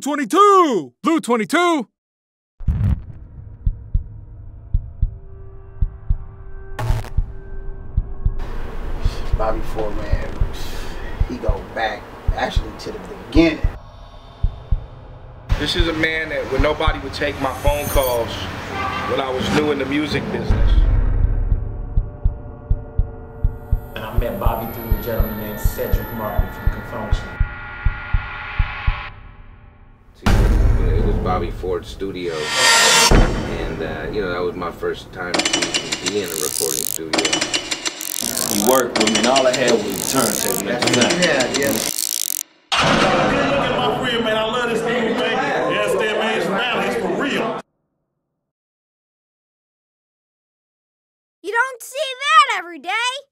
Blue 22! Blue 22! Bobby Ford, man, he go back actually to the beginning. This is a man that when nobody would take my phone calls when I was new in the music business. And I met Bobby through a gentleman named Cedric Martin from Con Funk Shun. Bobby Ford Studio, and uh, you know that was my first time to be in a recording studio. He worked with me, and all I had was a turntable at the time. Yeah, yeah. Look at my friend, man. I love this dude, man. Yes, that man. It's. It's for real. You don't see that every day.